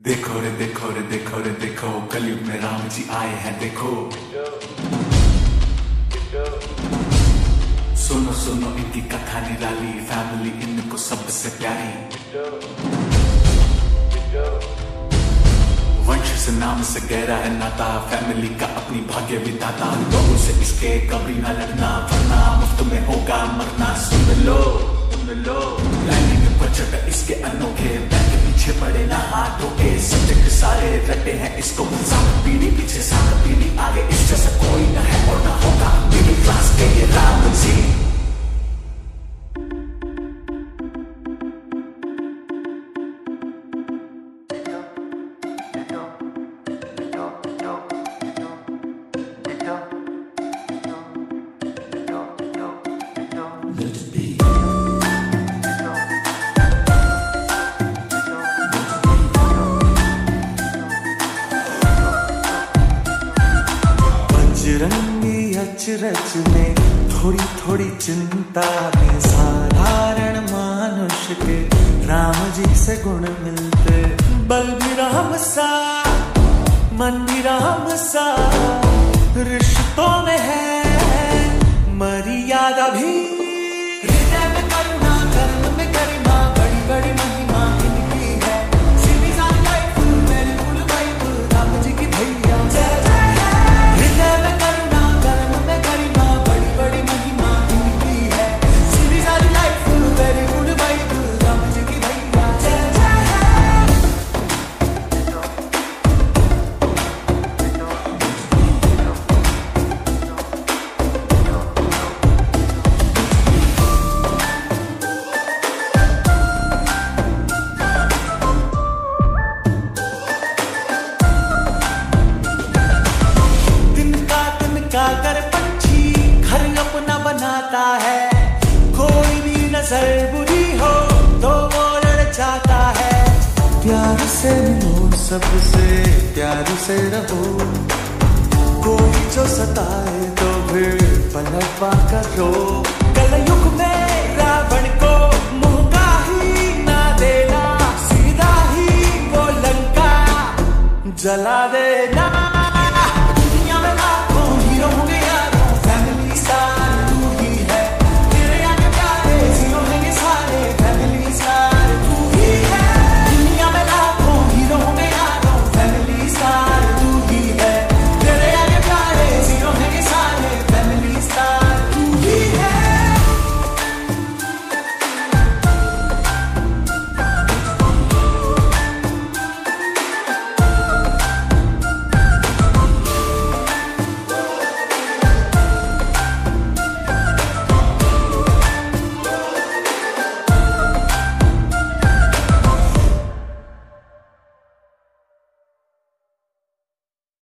देखो रे देखो रे देखो रे, देखो, कलयुग में राम जी आए हैं, देखो। सुनो सुनो, इनकी कथा निराली फैमिली इनको सबसे प्यारी। वंश से नाम से गहरा है नाता फैमिली का अपनी भाग्य विधाता। लोगों से इसके कभी ना लड़ना वरना मुफ़्त में होगा मरना। सुन लो सुन लो प्लानिंग बजट इसके अनोखे पीछे पड़े ना हाथों सब्जेक्ट सारे रटे हैं, इसको सात पीढ़ी पीछे सात पीढ़ी आगे इस जैसा कोई ना है और ना होगा। मिडिल क्लास के ये राम जी। बजरंगी अचरज में थोड़ी थोड़ी चिंता में साधारण मानुष के राम जी से गुण मिलते। बल भी राम सा, मन भी राम सा रिश्तों नज़र बुरी हो तो वो लड़ जाता है। प्यार से मिलो सबसे, प्यार से रहो। कोई जो सताए तो फिर पलटवा करो कलयुग में रावण को मुँह का ही ना देना, सीधा ही वो लंका जला देना।